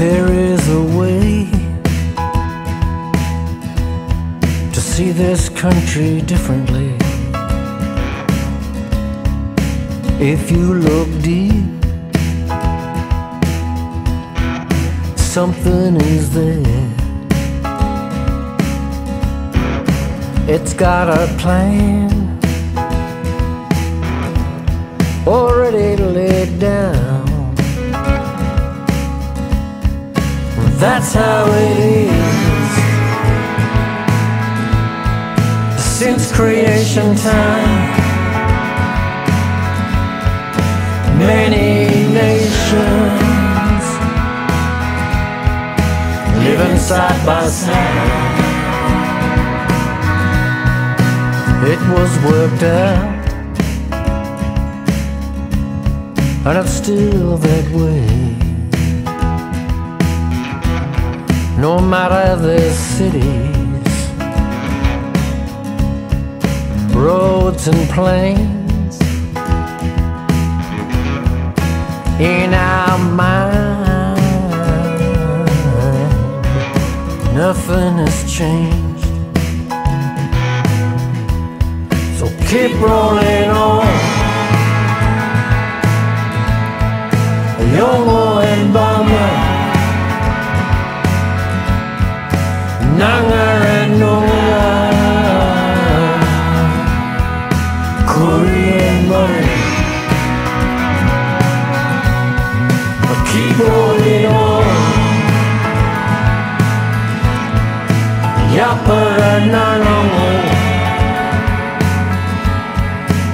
There is a way to see this country differently. If you look deep, something is there. It's got a plan already laid down. That's how it is. Since creation time, many nations living side by side. It was worked out, and it's still that way. No matter the cities, roads and plains. In our mind, nothing has changed. So keep rolling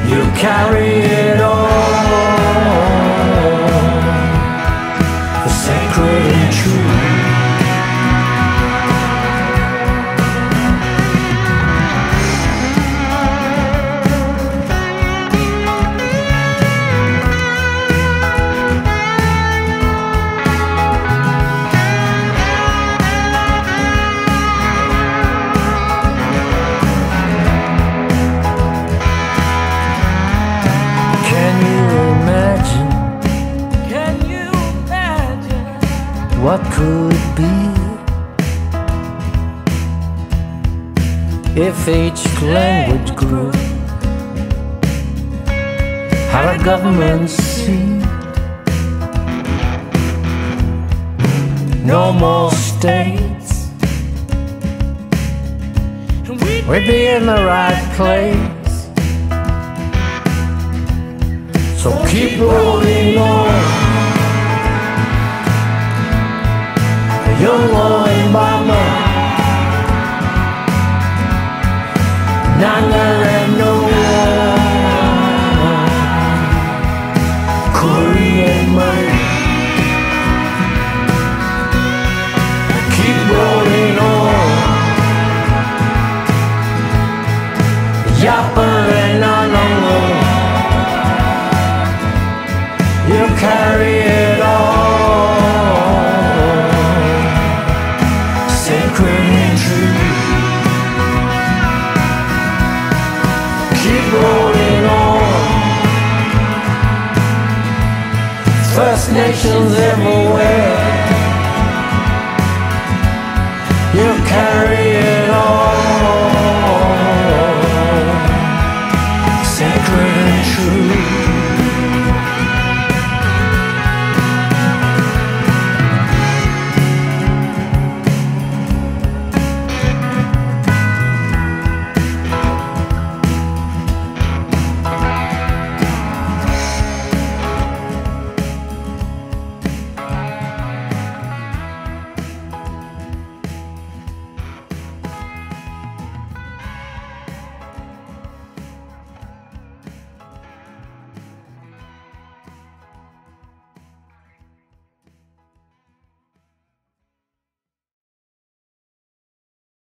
You carry it all what could be? If each language grew had a government seat no more states. We'd be in the right place. So keep rolling on young and mama Nanga Noah Korean money Keep rolling on. Yappa Nations everywhere. You carry it all. Sacred and true.